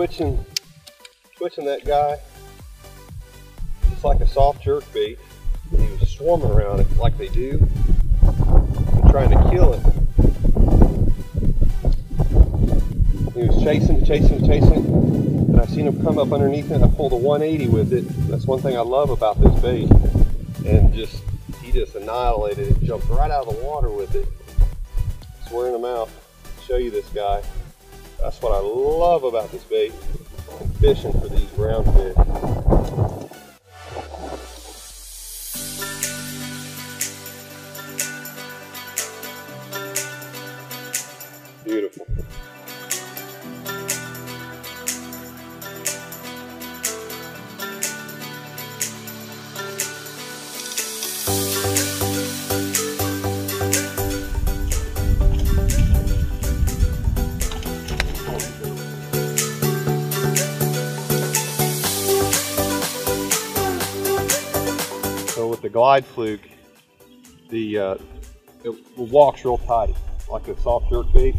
twitching, twitching that guy. It's like a soft jerk bait. And he was swarming around it like they do, trying to kill it. He was chasing, chasing, chasing, and I seen him come up underneath it. I pulled a 180 with it. That's one thing I love about this bait. And just, he just annihilated it. Jumped right out of the water with it. Just wearing him out. Show you this guy. That's what I love about this bait. Fishing for these brown fish. Beautiful. So with the glide fluke, the uh, it walks real tight, like a soft jerk bait,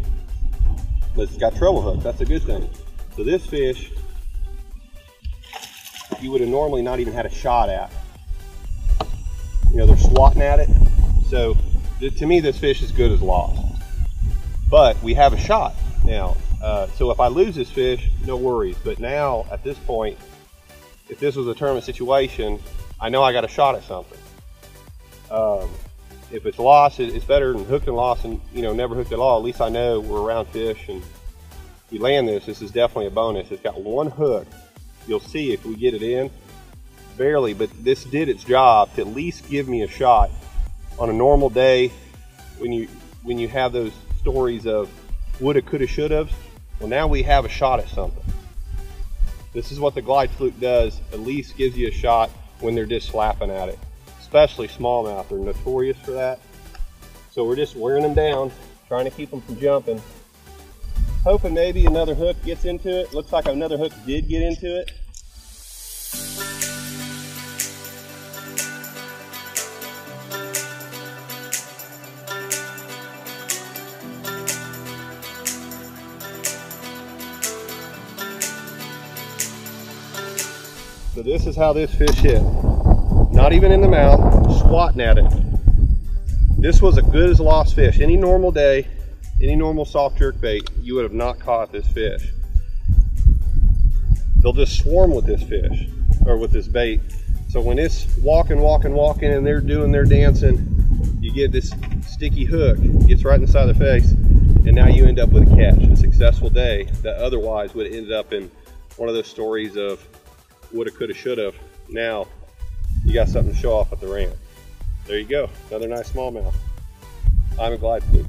but it's got treble hook. That's a good thing. So this fish, you would have normally not even had a shot at. You know, they're swatting at it. So th- to me, this fish is good as lost. But we have a shot now. Uh, so if I lose this fish, no worries. But now at this point, if this was a tournament situation, I know I got a shot at something. Um, if it's lost, it's better than hooked and lost and, you know, never hooked at all. At least I know we're around fish and you land this. This is definitely a bonus. It's got one hook. You'll see if we get it in. Barely, but this did its job to at least give me a shot on a normal day when you when you have those stories of woulda, coulda, shoulda. Well, now we have a shot at something. This is what the glide fluke does. At least gives you a shot when they're just slapping at it. Especially smallmouth, they're notorious for that. So we're just wearing them down, trying to keep them from jumping. Hoping maybe another hook gets into it. Looks like another hook did get into it. So this is how this fish hit. Not even in the mouth, swatting at it. This was a good as lost fish. Any normal day, any normal soft jerk bait, you would have not caught this fish. They'll just swarm with this fish, or with this bait. So when it's walking, walking, walking, and they're doing their dancing, you get this sticky hook, gets right inside the face, and now you end up with a catch, a successful day that otherwise would ended up in one of those stories of woulda, coulda, shoulda. Now you got something to show off at the ramp. There you go, another nice smallmouth. ima glide fluke.